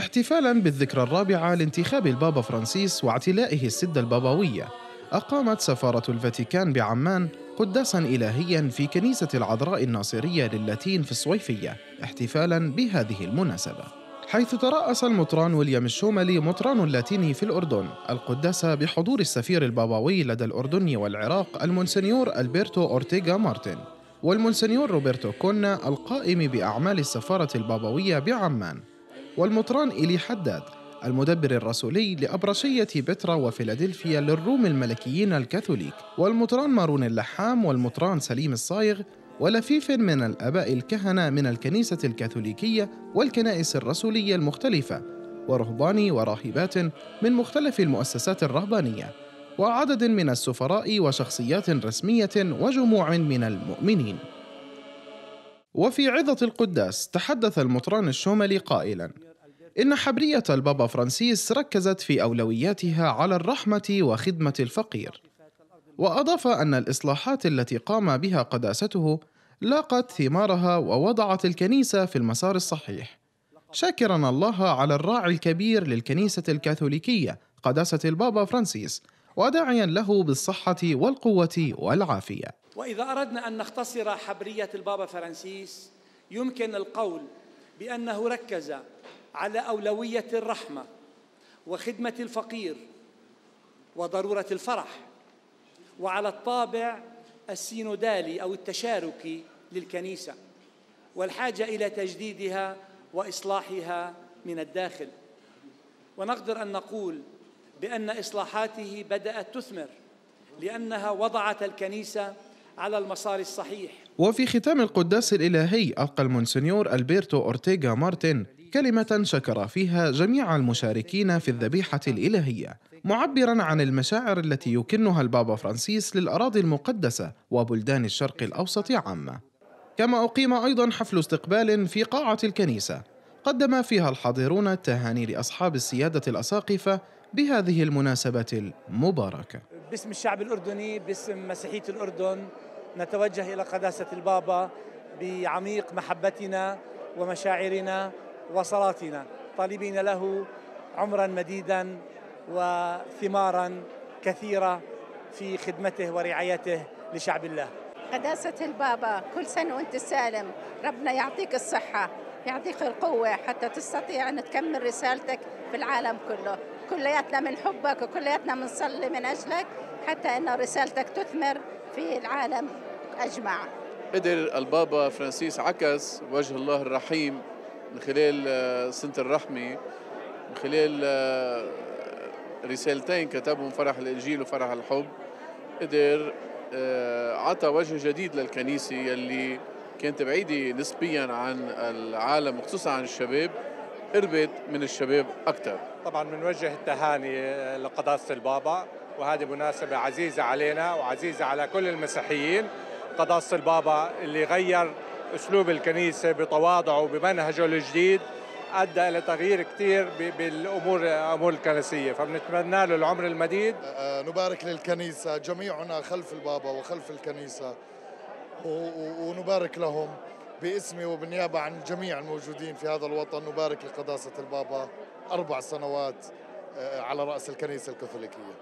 احتفالا بالذكرى الرابعة لانتخاب البابا فرانسيس واعتلائه السدة البابوية. أقامت سفارة الفاتيكان بعمان قداسا إلهيا في كنيسة العذراء الناصرية للاتين في الصويفية احتفالا بهذه المناسبة. حيث ترأس المطران ويليام الشوملي مطران اللاتيني في الأردن القداس بحضور السفير البابوي لدى الأردن والعراق المونسنيور ألبرتو أورتيغا مارتن والمونسنيور روبرتو كونا القائم بأعمال السفارة البابوية بعمان. والمطران إلي حداد المدبر الرسولي لأبرشية بترا وفيلادلفيا للروم الملكيين الكاثوليك. والمطران مارون اللحام والمطران سليم الصايغ ولفيف من الآباء الكهنة من الكنيسة الكاثوليكية والكنائس الرسولية المختلفة ورهبان وراهبات من مختلف المؤسسات الرهبانية وعدد من السفراء وشخصيات رسمية وجموع من المؤمنين. وفي عظة القداس تحدث المطران الشوملي قائلا إن حبرية البابا فرانسيس ركزت في أولوياتها على الرحمة وخدمة الفقير. وأضاف أن الإصلاحات التي قام بها قداسته لاقت ثمارها ووضعت الكنيسة في المسار الصحيح. شاكرا الله على الراعي الكبير للكنيسة الكاثوليكية قداسة البابا فرانسيس وداعيا له بالصحة والقوة والعافية. وإذا أردنا أن نختصر حبرية البابا فرانسيس يمكن القول بأنه ركز على أولوية الرحمة وخدمة الفقير وضرورة الفرح وعلى الطابع السينودالي أو التشاركي للكنيسة والحاجة إلى تجديدها وإصلاحها من الداخل. ونقدر أن نقول بأن إصلاحاته بدأت تثمر لأنها وضعت الكنيسة على المسار الصحيح. وفي ختام القداس الإلهي ألقى المونسنيور ألبرتو أورتيغا مارتن كلمة شكر فيها جميع المشاركين في الذبيحة الإلهية معبرا عن المشاعر التي يكنها البابا فرانسيس للأراضي المقدسة وبلدان الشرق الأوسط عامة كما أقيم أيضا حفل استقبال في قاعة الكنيسة قدم فيها الحاضرون التهاني لأصحاب السيادة الأساقفة بهذه المناسبة المباركة. باسم الشعب الأردني باسم مسيحية الأردن نتوجه إلى قداسة البابا بعميق محبتنا ومشاعرنا وصلاتنا. طالبين له عمرا مديدا وثمارا كثيرة في خدمته ورعايته لشعب الله. قداسة البابا كل سنة وأنت سالم. ربنا يعطيك الصحة يعطيك القوة حتى تستطيع أن تكمل رسالتك في العالم كله. كلياتنا من حبك وكلياتنا بنصلي من أجلك حتى أن رسالتك تثمر في العالم أجمع. قدر البابا فرانسيس عكس وجه الله الرحيم من خلال آه، سنة الرحمة من خلال آه، رسالتين كتبهم فرح الإنجيل وفرح الحب. قدر آه، عطى وجه جديد للكنيسة يلي كانت بعيدة نسبيا عن العالم وخصوصا عن الشباب. قربت من الشباب أكثر طبعا بنوجه التهاني لقداسة البابا وهذه مناسبة عزيزة علينا وعزيزة على كل المسيحيين. قداسة البابا اللي غير أسلوب الكنيسة بتواضعه بمنهجه الجديد أدى إلى تغيير كثير بالأمور أمور الكنسية. فبنتمنى له العمر المديد. آه، نبارك للكنيسة جميعنا خلف البابا وخلف الكنيسة ونبارك لهم باسمي وبالنيابة عن جميع الموجودين في هذا الوطن. نبارك لقداسة البابا أربع سنوات آه، على رأس الكنيسة الكاثوليكية.